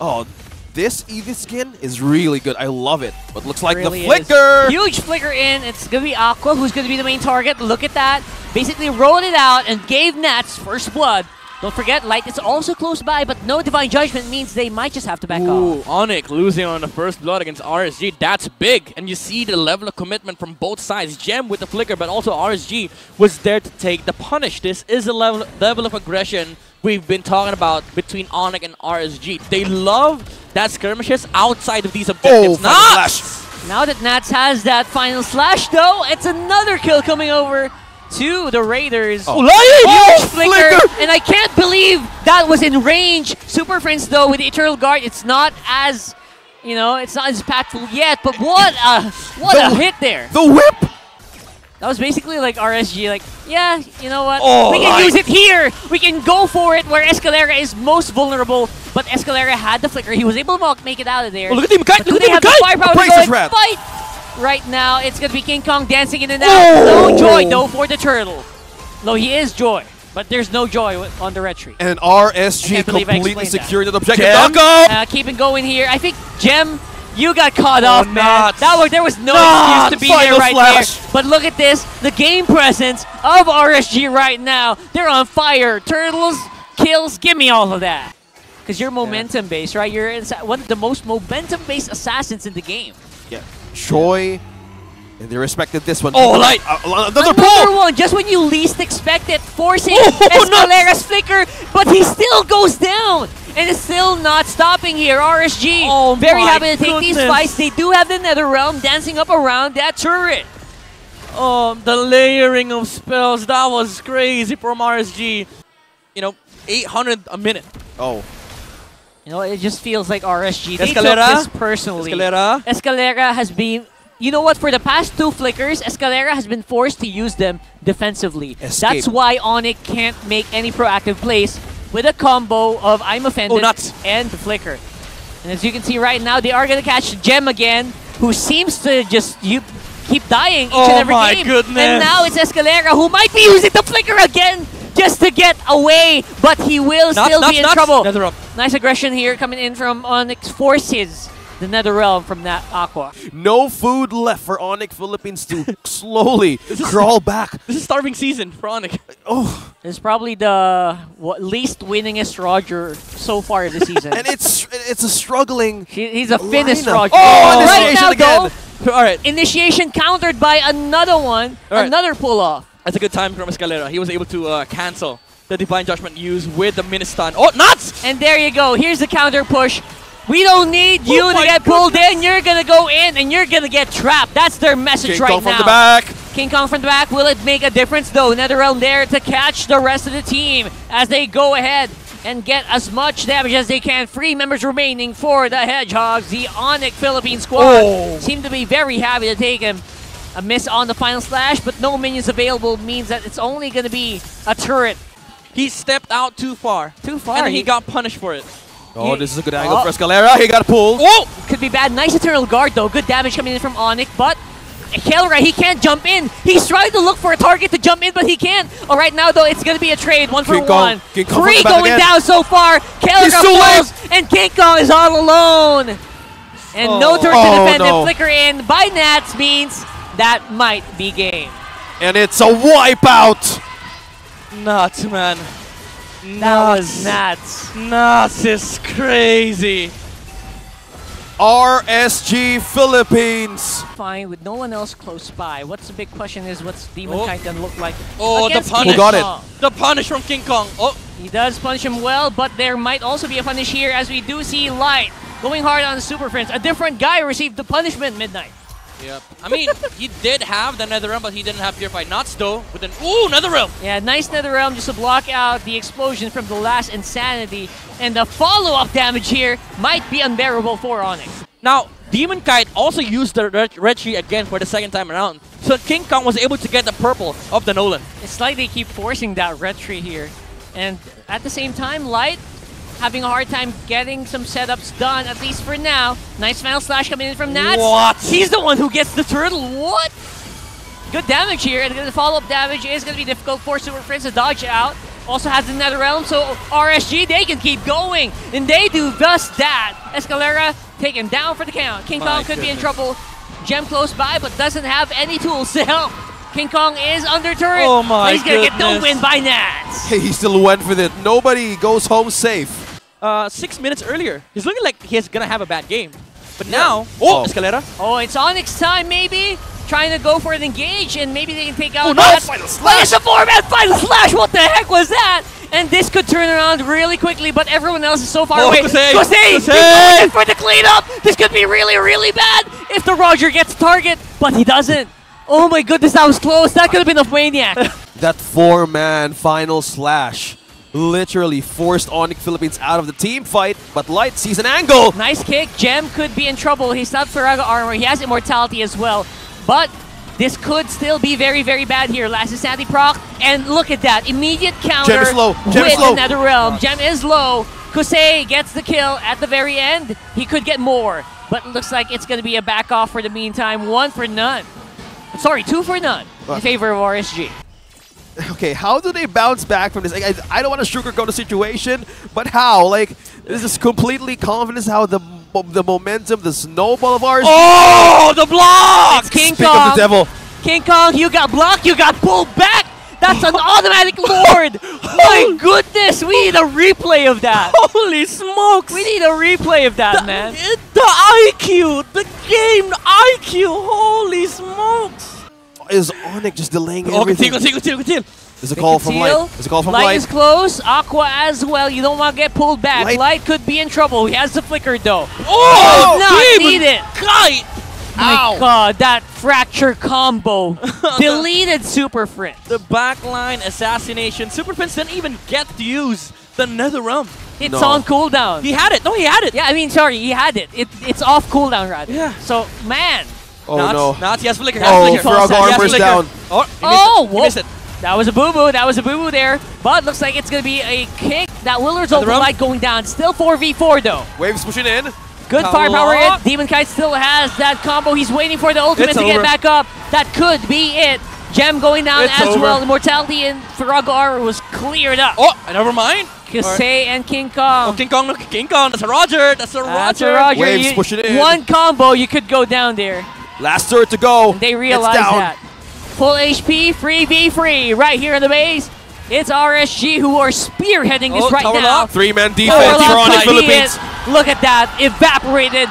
Oh, this Edith skin is really good. I love it. But looks like Really the is. flicker. Huge flicker in. It's going to be Aqua who's going to be the main target. Look at that. Basically rolled it out and gave Nats first blood. Don't forget, Light is also close by, but no Divine Judgment means they might just have to back Ooh, off. ONIC losing on the first blood against RSG. That's big. And you see the level of commitment from both sides. Gem with the flicker, but also RSG was there to take the punish. This is the level, level of aggression we've been talking about between ONIC and RSG. They love that skirmishes outside of these Oh, objectives. final Nah! flash. Now that Nats has that final slash, though, it's another kill coming over to the Raiders. Oh. Ulay! Oh, flicker, flicker! and I can't believe that was in range. Super Frince, though, with the Eternal Guard, it's not as, you know, it's not as impactful yet. But what a what a hit there! The whip. That was basically like RSG, like, yeah, you know what? Oh, we can right. use it here. We can go for it where Escalera is most vulnerable. But Escalera had the flicker. He was able to make it out of there. Oh, look at him, guy! Look do at they him, have the guy! firepower to go his and rat. fight? Right now, it's going to be King Kong dancing in and out. Oh! No joy, though, for the turtle. No, he is joy. But there's no joy on the retreat. And RSG can't believe I completely explained that. the objective. Gem? Knockout. Uh, keeping going here. I think Gem, you got caught off, man. nuts. That was there was no Nuts. excuse to be Final there right flash. there. But look at this, the game presence of RSG right now. They're on fire. Turtles, kills, give me all of that. Because you're momentum based, right? You're insa- one of the most momentum based assassins in the game. Yeah. Choi. And they respected this one. Oh, light. Uh, another Another pull. one, just when you least expect it, forcing Oh, Escalera's flicker, but he still goes down. And it's still not stopping here. RSG, Oh very happy to take these goodness. fights. They do have the Nether Realm dancing up around that turret. Oh, the layering of spells, that was crazy from RSG. You know, 800 a minute. Oh. You know, it just feels like RSG. They Escalera? took this personally. Escalera. Escalera has been. You know what? For the past two flickers, Escalera has been forced to use them defensively. Escape. That's why ONIC can't make any proactive plays with a combo of I'm offended Oh, nuts. and the flicker. And as you can see right now, they are gonna catch Gem again, who seems to just you keep dying each Oh and every my game. goodness. And now it's Escalera who might be using the flicker again just to get away, but he will Nuts, still nuts, be in nuts. trouble. Nice aggression here coming in from ONIC Forces, the Nether Realm from that Aqua. No food left for ONIC Philippines to slowly crawl back. This is starving season for ONIC. Oh, it's probably the what, least winningest Roger so far this season. and it's it's a struggling. He- He's a finished. Roger. Oh, right initiation now, again. though, All right, initiation countered by another one, All right. another pull off. that's a good time from Escalera. He was able to uh, cancel the Divine Judgment use with the Ministan. Oh, nuts! And there you go. Here's the counter push. We don't need you Oh to get pulled in. You're gonna go in and you're gonna get trapped. That's their message King right Kong now. from the back. King Kong from the back. Will it make a difference though? NetherRealm there to catch the rest of the team as they go ahead and get as much damage as they can. Three members remaining for the Hedgehogs. The ONIC Philippine squad Oh. seem to be very happy to take him. A miss on the final slash, but no minions available means that it's only going to be a turret. He stepped out too far. Too far. And he He- got punished for it. Oh, He- this is a good uh, angle Oh. for Escalera. He got pulled. Oh! Could be bad. Nice Eternal Guard though. Good damage coming in from ONIC, but Kelra, he can't jump in. He's trying to look for a target to jump in, but he can't. All right, now though, it's gonna be a trade, one for Kong- one. King Kong Three from the back going again. down so far. Kelra He's too falls, and King Kong is all alone. And no Oh. turret to Oh, defend no. him. Flicker in by Nats means that might be game. And it's a wipeout. Nuts, man. That was Nats. Nuts is crazy. RSG Philippines. Fine, with no one else close by. What's the big question is, what's Demon Oh. Kite gonna look like Oh, the punish. King got it? The punish from King Kong. Oh, He does punish him well, but there might also be a punish here as we do see Light going hard on Super Frince. A different guy received the punishment Midnight. Yep. I mean, he did have the Nether Realm, but he didn't have Purified Nuts, though. With an ooh, Nether Realm. Yeah, nice Nether Realm just to block out the explosion from the last Insanity. And the follow-up damage here might be unbearable for ONIC. Now, Demon Kite also used the red, red tree again for the second time around. So King Kong was able to get the purple of the Nolan. It's like they keep forcing that red tree here. And at the same time, Light having a hard time getting some setups done, at least for now. Nice final slash coming in from Nats. What? He's the one who gets the turtle. What? Good damage here, and the follow-up damage is going to be difficult for Super Frince to dodge out. also has the Nether Realm, so RSG, they can keep going. And they do just that. Escalera taken down for the count. King My Kong could be in trouble. Gem close by, but doesn't have any tools to help. King Kong is under turret. Oh my but He's gonna get the win by Nats. Hey, he still went for it. Nobody goes home safe. Uh, six minutes earlier, he's looking like he's gonna have a bad game. But now, Oh. oh, Escalera. Oh, it's ONIC time, maybe. Trying to go for an engage, and maybe they can take out. Oh, no! Final But it's slash! a four-man final slash. What the heck was that? And this could turn around really quickly, but everyone else is so far Oh, away. Kosei! He's going for the cleanup. This could be really, really bad if the Roger gets target, but he doesn't. Oh my goodness, that was close. That could have been a maniac. That four-man final slash literally forced ONIC Philippines out of the team fight, but Light sees an angle. nice kick. Gem could be in trouble. He's not Faraga armor. He has immortality as well, but. This could still be very, very bad here. Last is Sandy Proc, and look at that. Immediate counter Gem is low. Gem with is low. the Nether Realm. Gem is low. Kusei gets the kill at the very end. He could get more, but it looks like it's going to be a back off for the meantime. One for none. Sorry, two for none in favor of RSG. Okay, how do they bounce back from this? I, I, I don't want to sugarcoat the situation, but how? Like, this is completely confidence how the the momentum, the snowball of ours. Oh, the block! It's King Speak Kong. of the devil. King Kong, you got blocked, you got pulled back. That's an automatic lord. My goodness, we need a replay of that. Holy smokes! We need a replay of that, man. It- the IQ, the game IQ. Holy smokes! Is ONIC just delaying Oh, everything? continue, continue, continue, continue. There's a call from Conceal. Light. There's a call from Light Light. is close. Aqua as well. You don't want to get pulled back. Light- Light, could be in trouble. He has the flicker though. Oh, Does not need it. Kite. My God, that fracture combo. Deleted Super Frince. The backline assassination. Super Frince didn't even get to use the Nether Realm. It's No. on cooldown. He had it. No, he had it. Yeah, I mean, sorry, he had it. it it's off cooldown, rather. Yeah. So, man, oh Nuts, no. Nuts, he has flicker. he Oh, has flicker. Frog armor's flicker. down. Oh, he oh, missed Oh, it. Whoa. missed it. that was a boo boo. That was a boo boo there. But looks like it's going to be a kick. That Willard's Another ultimate round? light going down. Still 4v4, though. Waves pushing in. Good Power firepower lock. hit. Demon Kite still has that combo. He's waiting for the ultimate It's to get back up. That could be it. Gem going down It's as over. well. Immortality and Farago armor was cleared up. Oh, never mind. Kasei and King Kong. Oh, King Kong, look, King Kong. That's a Roger. That's a That's a Roger. Roger. Waves You- pushing in. One combo, you could go down there. Last turret to go. They It's realize that. Full HP, free v free, right here in the base. It's RSG who are spearheading this Oh, right now. Three-man defense for ONIC could Philippines. Look at that, evaporated